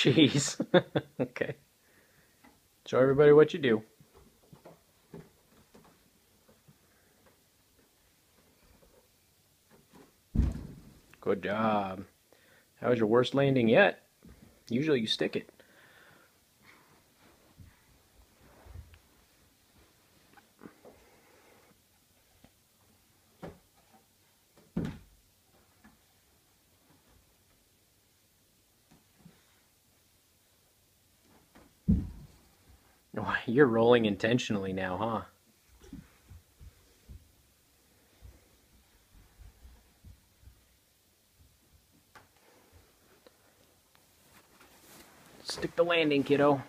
Jeez. okay. Show everybody what you do. Good job. That was your worst landing yet. Usually you stick it. You're rolling intentionally now, huh? Stick the landing, kiddo.